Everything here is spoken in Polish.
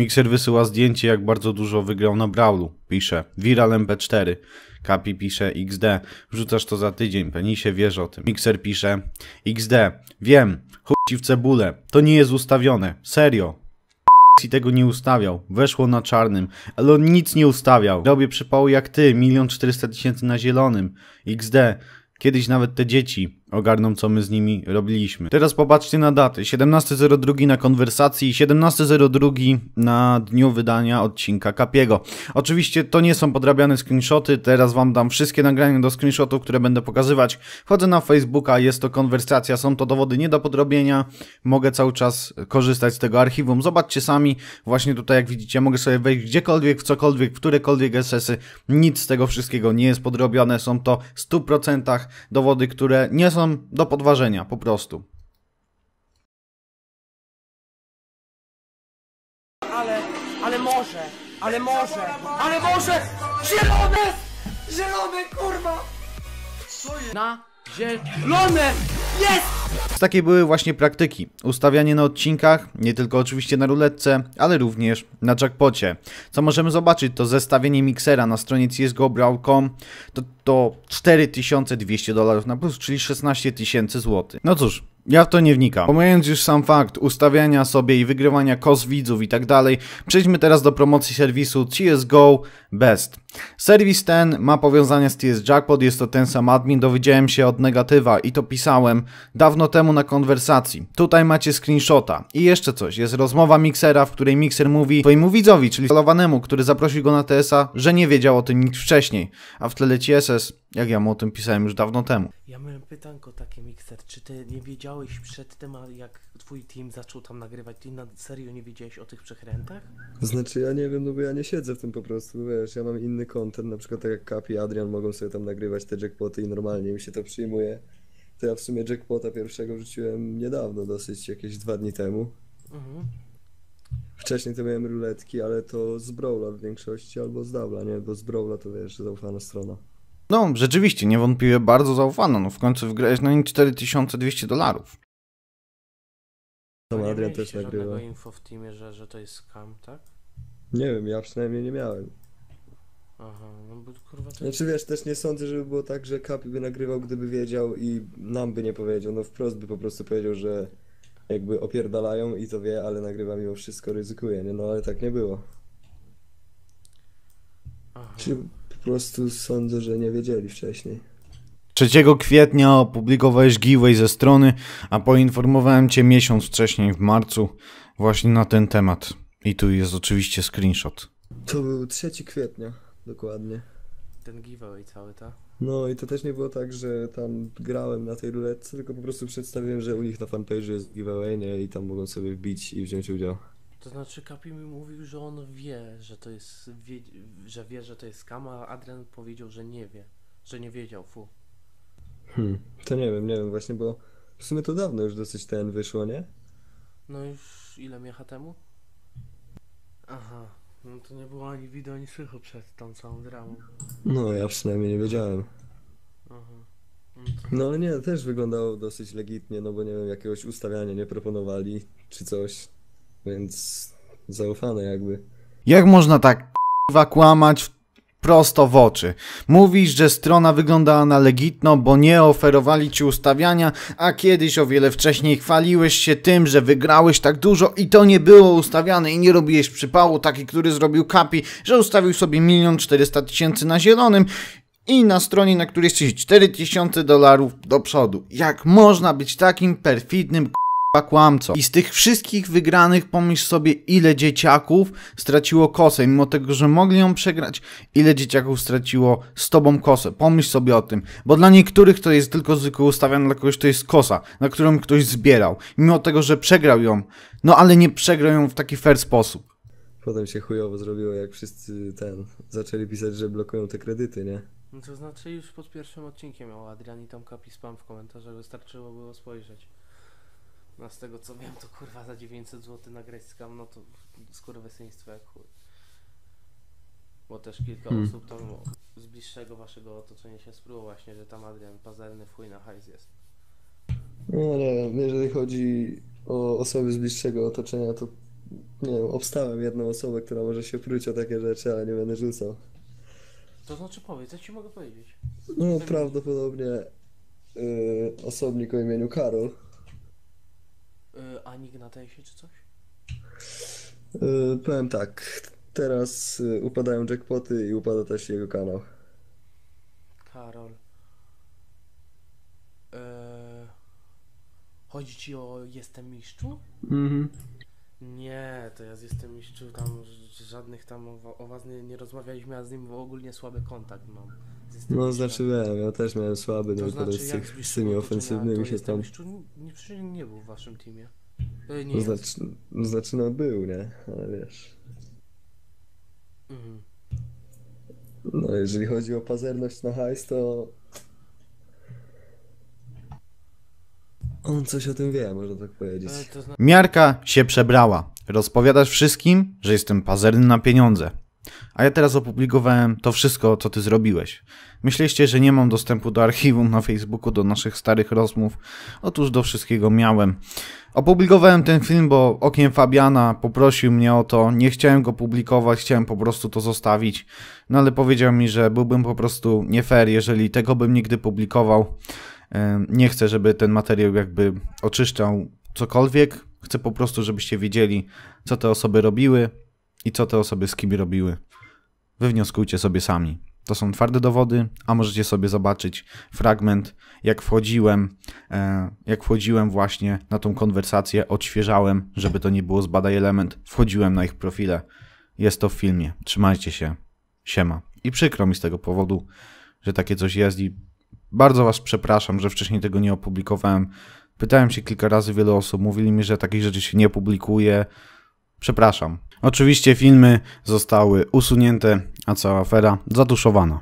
Mixer wysyła zdjęcie, jak bardzo dużo wygrał na Brawlu. Pisze, Viral MP4. Kapi pisze, XD, wrzucasz to za tydzień, Penisie wiesz o tym. Mixer pisze, XD, wiem, chuj ci w cebulę, to nie jest ustawione, serio. i tego nie ustawiał, weszło na czarnym, ale on nic nie ustawiał. Robię przypały jak ty, milion czterysta tysięcy na zielonym. XD, kiedyś nawet te dzieci ogarną, co my z nimi robiliśmy. Teraz popatrzcie na daty. 17.02 na konwersacji i 17.02 na dniu wydania odcinka Kapiego. Oczywiście to nie są podrabiane screenshoty, teraz wam dam wszystkie nagrania do screenshotów, które będę pokazywać. Wchodzę na Facebooka, jest to konwersacja, są to dowody nie do podrobienia. Mogę cały czas korzystać z tego archiwum. Zobaczcie sami, właśnie tutaj jak widzicie, mogę sobie wejść gdziekolwiek, w cokolwiek, w którekolwiek SS-y. Nic z tego wszystkiego nie jest podrobione, są to w 100% dowody, które nie są do podważenia, po prostu. Ale, ale może, ale może, ale może! Zielone! Zielone, kurwa! Na zielone! Jest! Takie były właśnie praktyki. Ustawianie na odcinkach, nie tylko oczywiście na ruletce, ale również na jackpocie. Co możemy zobaczyć, to zestawienie miksera na stronie csgo.brawl.com to, to 4200 dolarów na plus, czyli 16 tysięcy złotych. No cóż, ja w to nie wnikam. Pomijając już sam fakt ustawiania sobie i wygrywania kos widzów i tak dalej, przejdźmy teraz do promocji serwisu CSGO Best. Serwis ten ma powiązanie z TS Jackpot, jest to ten sam admin, dowiedziałem się od negatywa i to pisałem dawno temu na konwersacji. Tutaj macie screenshota. I jeszcze coś, jest rozmowa miksera, w której mikser mówi twojemu widzowi, czyli falowanemu, który zaprosił go na TS-a, że nie wiedział o tym nic wcześniej, a w tle leci SS, jak ja mu o tym pisałem już dawno temu. Ja miałem pytanko takie, Mixer, czy ty nie wiedziałeś przed tym, a jak twój team zaczął tam nagrywać, ty na serio nie wiedziałeś o tych przekrętach? Znaczy ja nie wiem, no bo ja nie siedzę w tym po prostu, wiesz, ja mam inny content, na przykład tak jak Kapi i Adrian mogą sobie tam nagrywać te jackpoty i normalnie mi się to przyjmuje. To ja w sumie jackpota pierwszego wrzuciłem niedawno, dosyć jakieś dwa dni temu. Mhm. Wcześniej to miałem ruletki, ale to z Brawla w większości albo z Dawla, nie? Bo z Brawla to wiesz, zaufana strona. No, rzeczywiście, niewątpliwie bardzo zaufano. No w końcu wygrałeś na nim 4200 dolarów. Tam nie Adrian też nagrywa. żadnego info w teamie, że, że to jest scam, tak? Nie wiem, ja przynajmniej nie miałem. Aha, no bo kurwa to Znaczy wiesz, też nie sądzę, żeby było tak, że Kapi by nagrywał, gdyby wiedział i nam by nie powiedział. No wprost by po prostu powiedział, że jakby opierdalają i to wie, ale nagrywa mimo wszystko, ryzykuje, nie? No ale tak nie było. Aha. Czy prostu sądzę, że nie wiedzieli wcześniej. 3 kwietnia opublikowałeś giveaway ze strony, a poinformowałem Cię miesiąc wcześniej, w marcu, właśnie na ten temat. I tu jest oczywiście screenshot. To był 3 kwietnia, dokładnie. Ten giveaway cały, tak? No i to też nie było tak, że tam grałem na tej ruletce, tylko po prostu przedstawiłem, że u nich na fanpage jest giveaway, nie? I tam mogą sobie wbić i wziąć udział. To znaczy Kapi mi mówił, że on wie, że to jest, wie, że wie, że to jest scam, a Adrian powiedział, że nie wie, że nie wiedział, fu. Hmm, to nie wiem, nie wiem właśnie, bo w sumie to dawno już dosyć ten wyszło, nie? No już ile miecha temu? Aha, no to nie było ani wideo, ani słychu przed tą całą dramą. No, ja przynajmniej nie wiedziałem. Aha. No No ale nie, też wyglądało dosyć legitnie, no bo nie wiem, jakiegoś ustawiania nie proponowali, czy coś, więc zaufane jakby. Jak można tak k***wa kłamać prosto w oczy? Mówisz, że strona wyglądała na legitno, bo nie oferowali ci ustawiania, a kiedyś o wiele wcześniej chwaliłeś się tym, że wygrałeś tak dużo i to nie było ustawiane i nie robiłeś przypału taki, który zrobił Kapi, że ustawił sobie milion czterysta tysięcy na zielonym i na stronie, na której jest 4000 dolarów do przodu. Jak można być takim perfidnym k***a kłamcą? I z tych wszystkich wygranych pomyśl sobie, ile dzieciaków straciło kosę, mimo tego, że mogli ją przegrać, ile dzieciaków straciło z tobą kosę. Pomyśl sobie o tym, bo dla niektórych to jest tylko zwykle ustawiane, dla kogoś to jest kosa, na którą ktoś zbierał, mimo tego, że przegrał ją, no ale nie przegrał ją w taki fair sposób. Potem się chujowo zrobiło, jak wszyscy ten, zaczęli pisać, że blokują te kredyty, nie? no to znaczy już pod pierwszym odcinkiem miał Adrian i tam Kapi spam w komentarzach, wystarczyło było spojrzeć. No z tego co wiem, to kurwa za 900 zł nagrać scam, no to skurwysyństwo jak chuj. Bo też kilka Hmm. osób tam z bliższego waszego otoczenia się spróbowało właśnie, że tam Adrian pazerny chuj na hajs jest. No nie wiem, jeżeli chodzi o osoby z bliższego otoczenia, to nie wiem, obstałem jedną osobę, która może się pruć o takie rzeczy, ale nie będę rzucał. To znaczy powiedz, co ci mogę powiedzieć? No, prawdopodobnie yy, osobnik o imieniu Karol. Yy, Anik na tesie czy coś? Yy, powiem tak, teraz yy, upadają jackpoty i upada też jego kanał. Karol. Yy, chodzi ci o Jestem Mistrzu? Mhm. Nie, to ja z Jestem Mistrzu tam ż- żadnych tam o, wa- o was nie, nie rozmawialiśmy, a z nim ogólnie słaby kontakt mam. Z Jestem No, Mistrzem. znaczy wiem, ja też miałem słaby, no To znaczy z, jak tych, z tymi Mistrzu ofensywnymi się Jestem tam... Mistrzu nie, przecież nie był w waszym teamie. Yy, nie No, jest. znaczy, no, znaczy, no był, nie? Ale wiesz... Mhm. No, jeżeli chodzi o pazerność na hajs, to... On coś o tym wie, można tak powiedzieć. Miarka się przebrała. Rozpowiadasz wszystkim, że jestem pazerny na pieniądze. A ja teraz opublikowałem to wszystko, co ty zrobiłeś. Myśleliście, że nie mam dostępu do archiwum na Facebooku, do naszych starych rozmów. Otóż do wszystkiego miałem. Opublikowałem ten film, bo okiem Fabiana poprosił mnie o to. Nie chciałem go publikować, chciałem po prostu to zostawić. No ale powiedział mi, że byłbym po prostu nie fair, jeżeli tego bym nigdy publikował. Nie chcę, żeby ten materiał jakby oczyszczał cokolwiek. Chcę po prostu, żebyście wiedzieli, co te osoby robiły i co te osoby z kim robiły. Wywnioskujcie sobie sami. To są twarde dowody, a możecie sobie zobaczyć fragment, jak wchodziłem, e, jak wchodziłem właśnie na tą konwersację, odświeżałem, żeby to nie było zbadaj element, wchodziłem na ich profile. Jest to w filmie. Trzymajcie się. Siema. I przykro mi z tego powodu, że takie coś jest i bardzo was przepraszam, że wcześniej tego nie opublikowałem. Pytałem się kilka razy wiele osób, mówili mi, że takich rzeczy się nie publikuje. Przepraszam. Oczywiście filmy zostały usunięte, a cała afera zatuszowana.